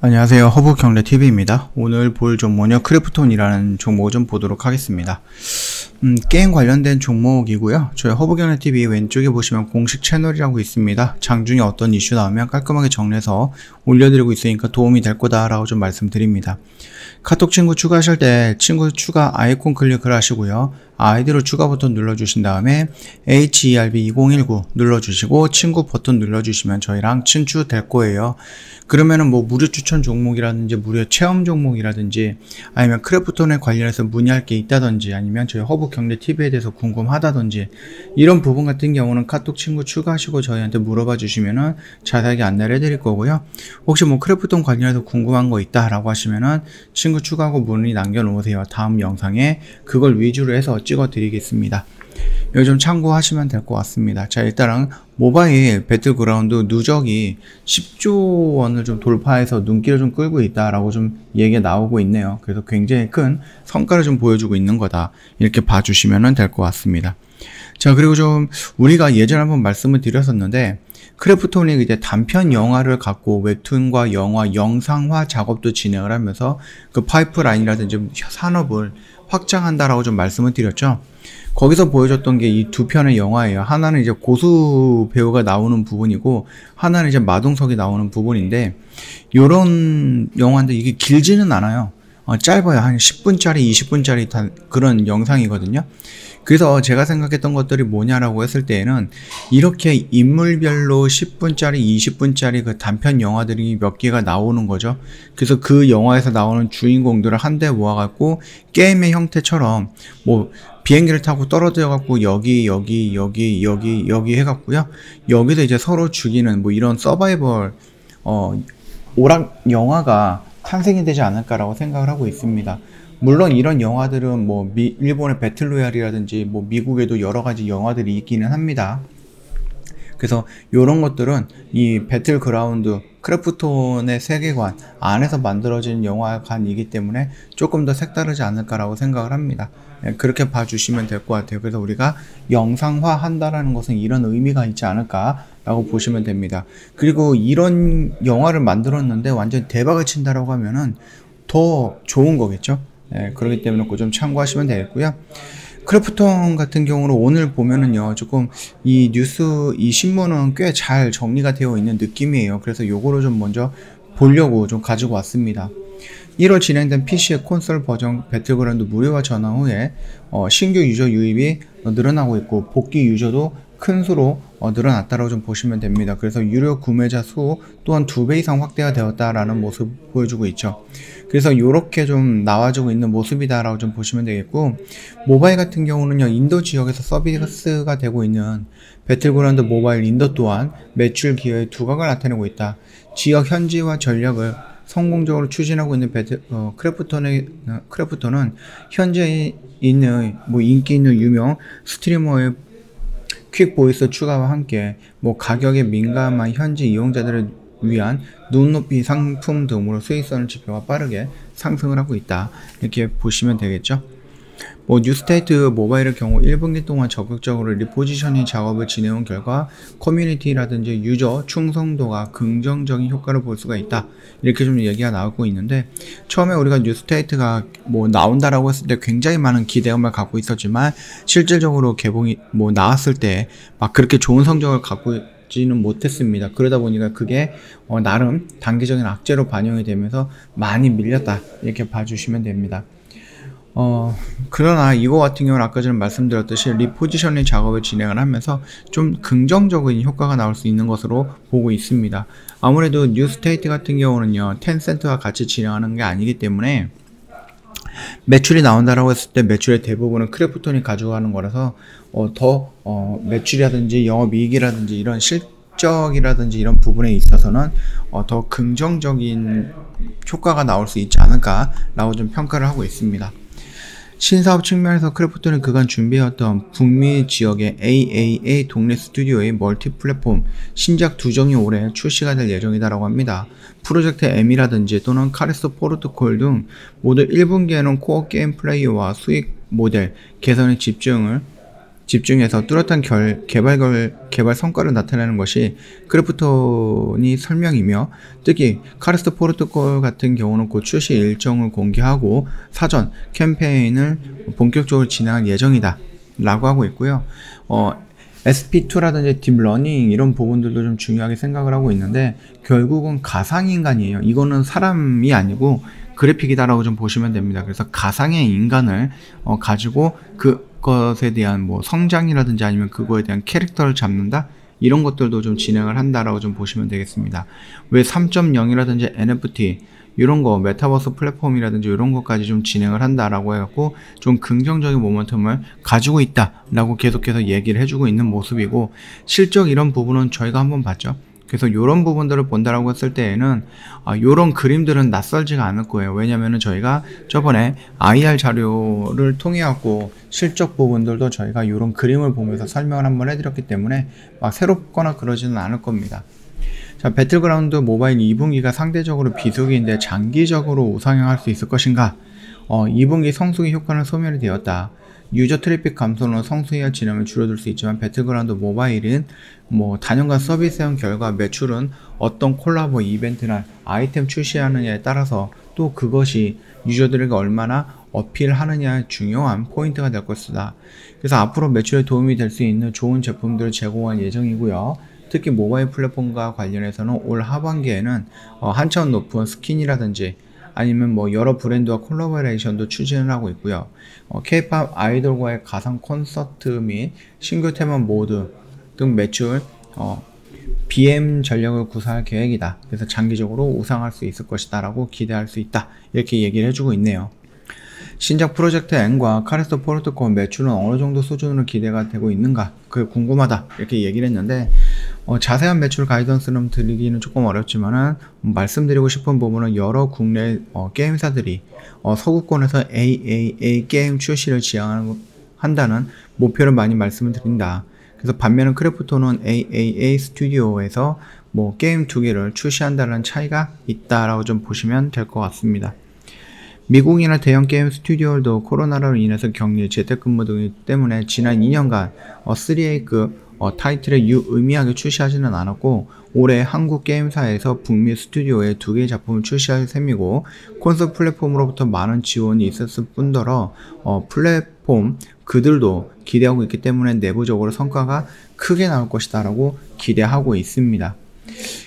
안녕하세요. 허브경제TV입니다. 오늘 볼 종목은요, 크래프톤이라는 종목을 좀 보도록 하겠습니다. 음, 게임 관련된 종목이고요. 저희 허브경제TV 왼쪽에 보시면 공식 채널이라고 있습니다. 장중에 어떤 이슈 나오면 깔끔하게 정리해서 올려드리고 있으니까 도움이 될 거다라고 좀 말씀드립니다. 카톡 친구 추가하실 때 친구 추가 아이콘 클릭을 하시고요. 아이디로 추가 버튼 눌러주신 다음에 HERB2019 눌러주시고 친구 버튼 눌러주시면 저희랑 친추 될 거예요. 그러면은 뭐 무료 추천 종목이라든지 무료 체험 종목이라든지 아니면 크래프톤에 관련해서 문의할 게 있다든지 아니면 저희 허브 경제 TV에 대해서 궁금하다든지 이런 부분 같은 경우는 카톡 친구 추가하시고 저희한테 물어봐 주시면은 자세하게 안내를 해드릴 거고요. 혹시 뭐 크래프톤 관련해서 궁금한 거 있다라고 하시면은 친구 추가하고 문의 남겨놓으세요. 다음 영상에 그걸 위주로 해서 찍어 드리겠습니다. 이거 좀 참고하시면 될 것 같습니다. 자, 일단은 모바일 배틀그라운드 누적이 10조 원을 좀 돌파해서 눈길을 좀 끌고 있다라고 좀 얘기가 나오고 있네요. 그래서 굉장히 큰 성과를 좀 보여주고 있는 거다. 이렇게 봐주시면 될 것 같습니다. 자, 그리고 좀 우리가 예전에 한번 말씀을 드렸었는데 크래프톤이 이제 단편 영화를 갖고 웹툰과 영화 영상화 작업도 진행을 하면서 그 파이프라인이라든지 산업을 확장한다라고 좀 말씀을 드렸죠. 거기서 보여줬던 게 이 두 편의 영화예요. 하나는 이제 고수 배우가 나오는 부분이고 하나는 이제 마동석이 나오는 부분인데 요런 영화인데 이게 길지는 않아요. 어, 짧아요. 한 10분짜리, 20분짜리 그런 영상이거든요. 그래서 제가 생각했던 것들이 뭐냐라고 했을 때에는 이렇게 인물별로 10분짜리, 20분짜리 그 단편 영화들이 몇 개가 나오는 거죠. 그래서 그 영화에서 나오는 주인공들을 한데 모아갖고 게임의 형태처럼 뭐 비행기를 타고 떨어져 갖고 여기 여기 여기 여기 여기 해갖고요. 여기서 이제 서로 죽이는 뭐 이런 서바이벌 어 오락 영화가 탄생이 되지 않을까라고 생각을 하고 있습니다. 물론 이런 영화들은 뭐 미, 일본의 배틀로얄이라든지 뭐 미국에도 여러 가지 영화들이 있기는 합니다. 그래서 이런 것들은 이 배틀그라운드 크래프톤의 세계관 안에서 만들어진 영화관이기 때문에 조금 더 색다르지 않을까라고 생각을 합니다. 예, 그렇게 봐주시면 될 것 같아요. 그래서 우리가 영상화 한다라는 것은 이런 의미가 있지 않을까라고 보시면 됩니다. 그리고 이런 영화를 만들었는데 완전 대박을 친다라고 하면은 더 좋은 거겠죠. 예, 그렇기 때문에 그 좀 참고하시면 되겠고요. 크래프톤 같은 경우는 오늘 보면은요, 조금 이 뉴스, 이 신문은 꽤 잘 정리가 되어 있는 느낌이에요. 그래서 요거를 좀 먼저 보려고 좀 가지고 왔습니다. 1월 진행된 PC와 콘솔 버전 배틀그라운드 무료화 전환 후에 어, 신규 유저 유입이 늘어나고 있고 복귀 유저도 큰 수로 어, 늘어났다고 좀 보시면 됩니다. 그래서 유료 구매자 수 또한 두 배 이상 확대가 되었다라는 모습 보여주고 있죠. 그래서 이렇게 좀 나와주고 있는 모습이다라고 좀 보시면 되겠고 모바일 같은 경우는요 인도 지역에서 서비스가 되고 있는 배틀그라운드 모바일 인도 또한 매출 기여의 두각을 나타내고 있다. 지역 현지화 전략을 성공적으로 추진하고 있는 배틀, 어, 크래프톤의 어, 크래프톤은 현재 있는 뭐 인기 있는 유명 streamer의 quick voice 추가와 함께 뭐 가격에 민감한 현지 이용자들을 위한 눈높이 상품 등으로 수익성 지표가 빠르게 상승을 하고 있다. 이렇게 보시면 되겠죠. 뭐 뉴스테이트 모바일의 경우 1분기 동안 적극적으로 repositioning 작업을 진행한 결과 커뮤니티라든지 유저 충성도가 긍정적인 효과를 볼 수가 있다. 이렇게 좀 얘기가 나오고 있는데 처음에 우리가 뉴스테이트가 뭐 나온다라고 했을 때 굉장히 많은 기대감을 갖고 있었지만 실질적으로 개봉이 뭐 나왔을 때 막 그렇게 좋은 성적을 갖고 지는 못했습니다. 그러다 보니까 그게 어, 나름 단기적인 악재로 반영이 되면서 많이 밀렸다 이렇게 봐주시면 됩니다. 어, 그러나 이거 같은 경우는 아까 전에 말씀드렸듯이 리포지셔닝 작업을 진행을 하면서 좀 긍정적인 효과가 나올 수 있는 것으로 보고 있습니다. 아무래도 뉴스테이트 같은 경우는요, 텐센트와 같이 진행하는 게 아니기 때문에 매출이 나온다라고 했을 때 매출의 대부분은 크래프톤이 가져가는 거라서 어, 더 어, 매출이라든지 영업이익이라든지 이런 실 적이라든지 이런 부분에 있어서는 어, 더 긍정적인 효과가 나올 수 있지 않을까라고 좀 평가를 하고 있습니다. 신사업 측면에서 크래프톤은 그간 준비해왔던 북미 지역의 AAA 동네 스튜디오의 멀티 플랫폼 신작 두 종이 올해 출시가 될 예정이다라고 합니다. 프로젝트 M이라든지 또는 칼리스토 프로토콜 등 모두 1분기에는 코어 게임 플레이와 수익 모델 개선에 집중을 집중해서 뚜렷한 결, 개발, 개발 성과를 나타내는 것이 크래프톤이 설명이며 특히 칼리스토 프로토콜 같은 경우는 곧 출시 일정을 공개하고 사전 캠페인을 본격적으로 진행할 예정이다 라고 하고 있고요. 어, SP2라든지 딥러닝 이런 부분들도 좀 중요하게 생각을 하고 있는데 결국은 가상인간이에요. 이거는 사람이 아니고 그래픽이다라고 좀 보시면 됩니다. 그래서 가상의 인간을 어, 가지고 그 것에 대한 뭐 성장이라든지 아니면 그거에 대한 캐릭터를 잡는다 이런 것들도 좀 진행을 한다라고 좀 보시면 되겠습니다. 웹 3.0이라든지 NFT 이런 거 메타버스 플랫폼이라든지 이런 것까지 좀 진행을 한다라고 해갖고 좀 긍정적인 모멘텀을 가지고 있다라고 계속해서 얘기를 해주고 있는 모습이고 실적 이런 부분은 저희가 한번 봤죠. 그래서 이런 부분들을 본다라고 했을 때에는 이런 아, 그림들은 낯설지가 않을 거예요. 왜냐면은 저희가 저번에 IR 자료를 통해 갖고 실적 부분들도 저희가 이런 그림을 보면서 설명을 한번 해드렸기 때문에 막 새롭거나 그러지는 않을 겁니다. 자, 배틀그라운드 모바일 2분기가 상대적으로 비수기인데 장기적으로 우상향할 수 있을 것인가? 어, 2분기 성수기 효과는 소멸이 되었다. 유저 트래픽 감소는 성수기와 진행을 줄여들 수 있지만 배틀그라운드 모바일은 뭐 다년간 서비스한 결과 매출은 어떤 콜라보 이벤트나 아이템 출시하느냐에 따라서 또 그것이 유저들에게 얼마나 어필하느냐 중요한 포인트가 될 것이다. 그래서 앞으로 매출에 도움이 될 수 있는 좋은 제품들을 제공할 예정이고요. 특히 모바일 플랫폼과 관련해서는 올 하반기에는 어, 한차원 높은 스킨이라든지 아니면 뭐 여러 브랜드와 콜라보레이션도 추진을 하고 있고요. 어, K-팝 아이돌과의 가상 콘서트 및 신규 테마 모드 등 매출 어, BM 전략을 구사할 계획이다. 그래서 장기적으로 우상할 수 있을 것이다 라고 기대할 수 있다. 이렇게 얘기를 해주고 있네요. 신작 프로젝트 N과 칼리스토 프로토콜 매출은 어느 정도 수준으로 기대가 되고 있는가? 그게 궁금하다. 이렇게 얘기를 했는데, 어, 자세한 매출 guidance는 드리기는 조금 어렵지만은, 음, 말씀드리고 싶은 부분은 여러 국내 어, 게임사들이 어, 서구권에서 AAA 게임 출시를 지향한다는 목표를 많이 말씀을 드린다. 그래서 반면은 크래프톤은 AAA 스튜디오에서 뭐 게임 두 개를 출시한다는 차이가 있다라고 좀 보시면 될 것 같습니다. 미국이나 대형 게임 스튜디오도 코로나로 인해서 격리, 재택근무 등 때문에 지난 2년간 어, 3A급 어, 타이틀을 유의미하게 출시하지는 않았고 올해 한국 게임사에서 북미 스튜디오에 두 개의 작품을 출시할 셈이고 콘솔 플랫폼으로부터 많은 지원이 있었을 뿐더러 어, 플랫폼 그들도 기대하고 있기 때문에 내부적으로 성과가 크게 나올 것이다 라고 기대하고 있습니다.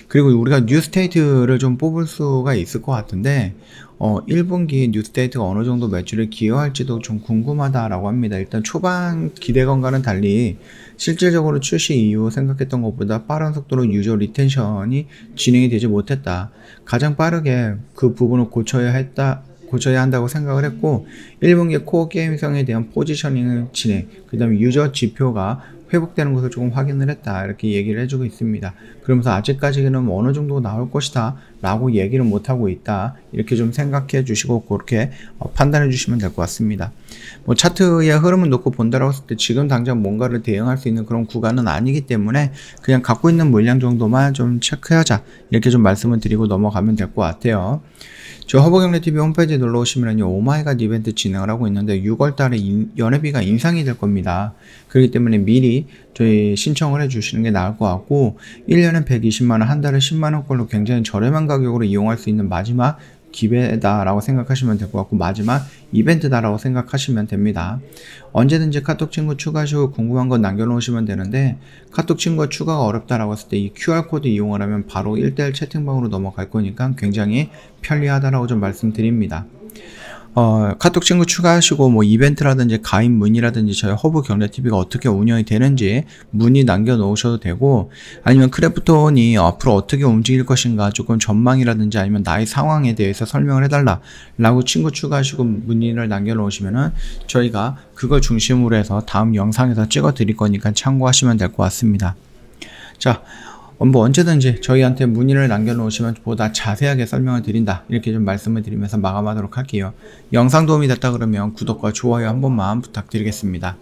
그리고 우리가 뉴스테이트를 좀 뽑을 수가 있을 것 같은데 어, 1분기 뉴스테이트가 어느 정도 매출에 기여할지도 좀 궁금하다라고 합니다. 일단 초반 기대감과는 달리 실질적으로 출시 이후 생각했던 것보다 빠른 속도로 유저 retention이 진행이 되지 못했다. 가장 빠르게 그 부분을 고쳐야 했다. 고쳐야 한다고 생각을 했고 1분기 코어 게임성에 대한 positioning을 진행 그 다음에 유저 지표가 회복되는 것을 조금 확인을 했다. 이렇게 얘기를 해주고 있습니다. 그러면서 아직까지는 어느 정도 나올 것이다 라고 얘기를 못하고 있다. 이렇게 좀 생각해 주시고 그렇게 어, 판단해 주시면 될 것 같습니다 뭐 차트의 흐름을 놓고 본다라고 했을 때 지금 당장 뭔가를 대응할 수 있는 그런 구간은 아니기 때문에 그냥 갖고 있는 물량 정도만 좀 체크하자 이렇게 좀 말씀을 드리고 넘어가면 될 것 같아요 저 허브경제 TV 홈페이지에 놀러 오시면요 oh my god 이벤트 진행을 하고 있는데 6월달에 연회비가 인상이 될 겁니다. 그렇기 때문에 미리 저희 신청을 해주시는 게 나을 것 같고 1년에 120만 원, 한 달에 10만 원꼴로 굉장히 저렴한 가격으로 이용할 수 있는 마지막 기회다라고 생각하시면 될 것 같고 마지막 이벤트다라고 생각하시면 됩니다. 언제든지 카톡 친구 추가하시고 궁금한 건 남겨놓으시면 되는데 카톡 친구 추가가 어렵다라고 했을 때 이 QR코드 이용을 하면 바로 1대1 채팅방으로 넘어갈 거니까 굉장히 편리하다라고 좀 말씀드립니다. 어, 카톡 친구 추가하시고 뭐 이벤트라든지 가입 문의라든지 저희 허브 경제 TV가 어떻게 운영이 되는지 문의 남겨 놓으셔도 되고 아니면 크래프톤이 앞으로 어떻게 움직일 것인가 조금 전망이라든지 아니면 나의 상황에 대해서 설명을 해달라 라고 친구 추가하시고 문의를 남겨 놓으시면은 저희가 그걸 중심으로 해서 다음 영상에서 찍어 드릴 거니까 참고하시면 될 것 같습니다. 자, 뭐 언제든지 저희한테 문의를 남겨놓으시면 보다 자세하게 설명을 드린다 이렇게 좀 말씀을 드리면서 마감하도록 할게요. 영상 도움이 됐다 그러면 구독과 좋아요 한 번만 부탁드리겠습니다.